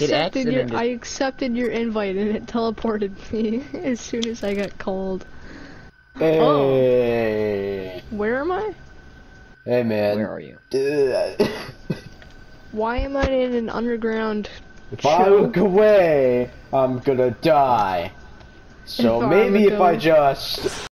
Your I accepted your invite and it teleported me as soon as I got called. Hey, oh. Where am I? hey man. Where are you? Why am I in an underground if I look away, I'm gonna die. So If maybe I if I just